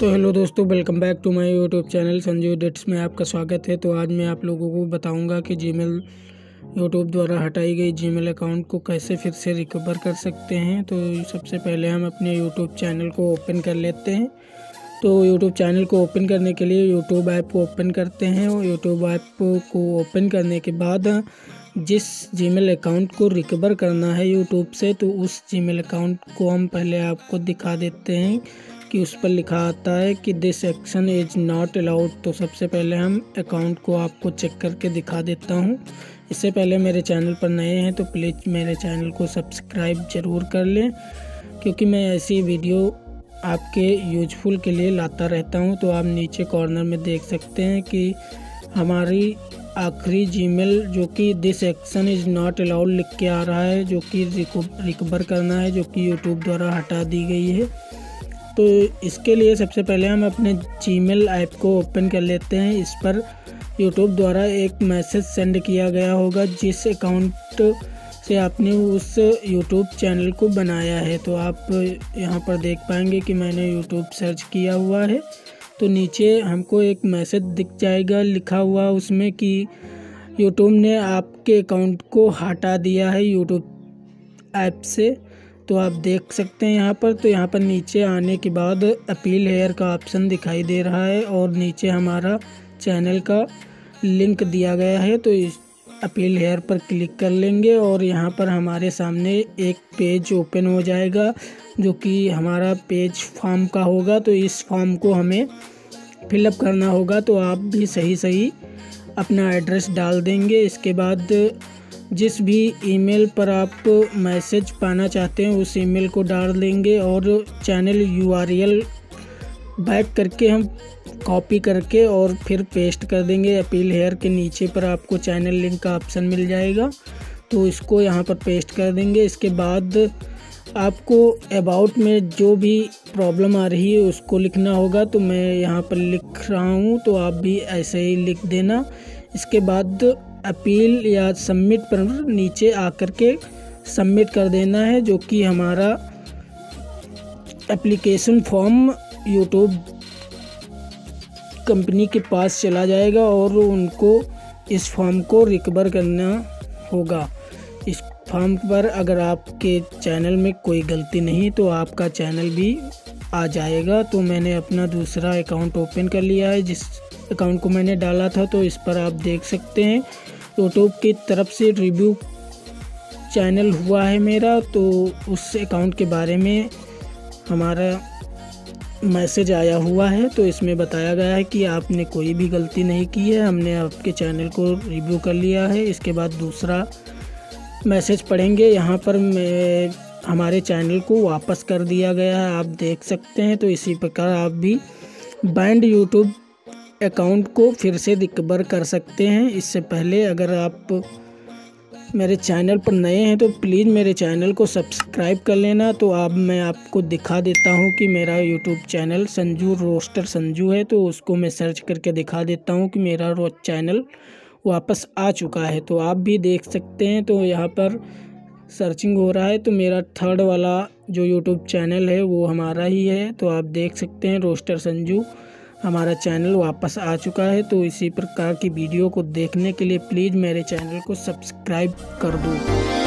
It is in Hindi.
तो हेलो दोस्तों, welcome back to my YouTube channel. Sanjeev dates में आपका स्वागत है। तो आज मैं आप लोगों को बताऊँगा कि जीमेल यूट्यूब द्वारा हटाई गई जीमेल अकाउंट को कैसे फिर से रिकवर कर सकते हैं। तो सबसे पहले हम अपने यूट्यूब चैनल को ओपन कर लेते हैं। तो यूट्यूब चैनल को ओपन करने के लिए यूट्यूब ऐप को ओपन करते हैं और यूट्यूब ऐप को ओपन करने के बाद जिस जीमेल अकाउंट को रिकवर करना है यूट्यूब से तो उस जीमेल अकाउंट को हम पहले आपको दिखा देते हैं कि उस पर लिखा आता है कि this action is not allowed तो सबसे पहले हम अकाउंट को आपको चेक करके दिखा देता हूँ। इससे पहले मेरे चैनल पर नए हैं तो प्लीज़ मेरे चैनल को सब्सक्राइब ज़रूर कर लें, क्योंकि मैं ऐसी वीडियो आपके यूजफुल के लिए लाता रहता हूँ। तो आप नीचे कॉर्नर में देख सकते हैं कि हमारी आखिरी जीमेल जो कि this action is not allowed लिख के आ रहा है, जो कि रिकवर करना है, जो कि यूट्यूब द्वारा हटा दी गई है। तो इसके लिए सबसे पहले हम अपने जीमेल ऐप को ओपन कर लेते हैं। इस पर यूट्यूब द्वारा एक मैसेज सेंड किया गया होगा, जिस अकाउंट से आपने उस यूट्यूब चैनल को बनाया है। तो आप यहाँ पर देख पाएँगे कि मैंने यूट्यूब सर्च किया हुआ है। तो नीचे हमको एक मैसेज दिख जाएगा लिखा हुआ उसमें कि यूट्यूब ने आपके अकाउंट को हटा दिया है यूट्यूब ऐप से। तो आप देख सकते हैं यहाँ पर। तो यहाँ पर नीचे आने के बाद अपील हेयर का ऑप्शन दिखाई दे रहा है और नीचे हमारा चैनल का लिंक दिया गया है। तो इस अपील हेयर पर क्लिक कर लेंगे और यहाँ पर हमारे सामने एक पेज ओपन हो जाएगा, जो कि हमारा पेज फॉर्म का होगा। तो इस फॉर्म को हमें फिलअप करना होगा तो आप भी सही सही अपना एड्रेस डाल देंगे। इसके बाद जिस भी ईमेल पर आप मैसेज पाना चाहते हैं, उस ईमेल को डाल देंगे और चैनल यूआरएल बैक करके हम कॉपी करके और फिर पेस्ट कर देंगे। अपील हेयर के नीचे पर आपको चैनल लिंक का ऑप्शन मिल जाएगा। तो इसको यहाँ पर पेस्ट कर देंगे। इसके बाद आपको अबाउट में जो भी प्रॉब्लम आ रही है उसको लिखना होगा। तो मैं यहाँ पर लिख रहा हूँ। तो आप भी ऐसे ही लिख देना। इसके बाद अपील या सबमिट पर नीचे आकर के सबमिट कर देना है, जो कि हमारा एप्लीकेशन फॉर्म यूट्यूब कंपनी के पास चला जाएगा और उनको इस फॉर्म को रिकवर करना होगा। इस फॉर्म पर अगर आपके चैनल में कोई गलती नहीं तो आपका चैनल भी आ जाएगा। तो मैंने अपना दूसरा अकाउंट ओपन कर लिया है। जिस अकाउंट को मैंने डाला था तो इस पर आप देख सकते हैं। यूट्यूब की तरफ़ से रिव्यू चैनल हुआ है मेरा तो उस अकाउंट के बारे में हमारा मैसेज आया हुआ है तो इसमें बताया गया है कि आपने कोई भी गलती नहीं की है, हमने आपके चैनल को रिव्यू कर लिया है। इसके बाद दूसरा मैसेज पढ़ेंगे। यहाँ पर मैं, हमारे चैनल को वापस कर दिया गया है, आप देख सकते हैं। तो इसी प्रकार आप भी बैंड यूट्यूब अकाउंट को फिर से रिकवर कर सकते हैं। इससे पहले अगर आप मेरे चैनल पर नए हैं तो प्लीज़ मेरे चैनल को सब्सक्राइब कर लेना। तो अब मैं आपको दिखा देता हूँ कि मेरा YouTube channel Sanju roaster Sanju है। तो उसको मैं सर्च करके दिखा देता हूँ कि मेरा रो चैनल वापस आ चुका है। तो आप भी देख सकते हैं तो यहाँ पर सर्चिंग हो रहा है। तो मेरा थर्ड वाला जो यूट्यूब चैनल है, वो हमारा ही है। तो आप देख सकते हैं रोस्टर संजू। हमारा चैनल वापस आ चुका है तो इसी प्रकार की वीडियो को देखने के लिए प्लीज़ मेरे चैनल को सब्सक्राइब कर दो।